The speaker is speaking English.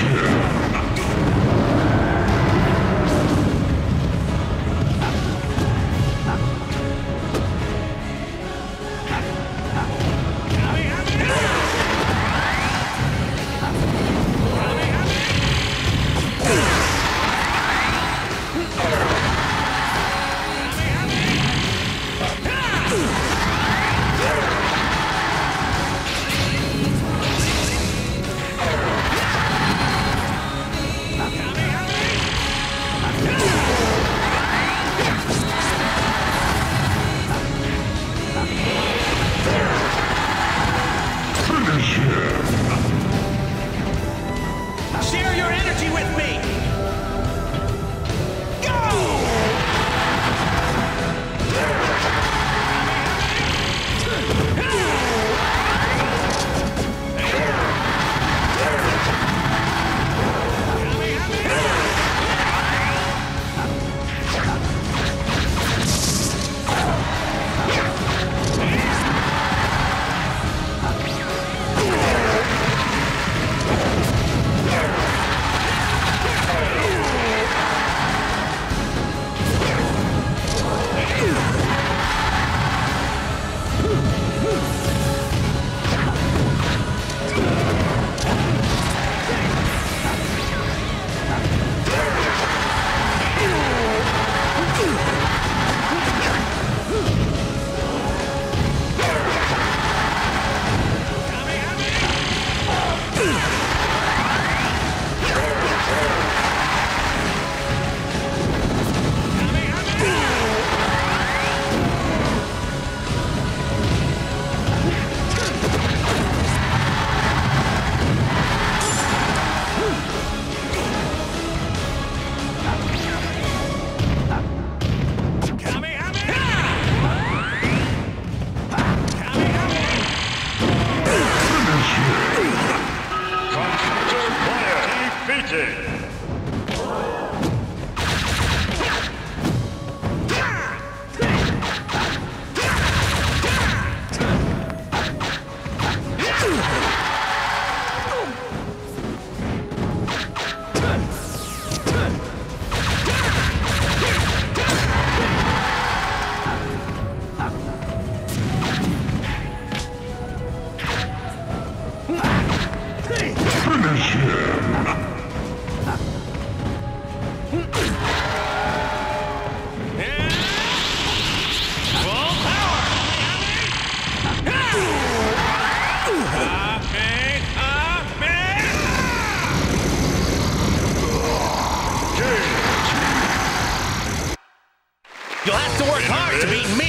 Yeah. Player defeated. Full You'll have to work hard to beat me.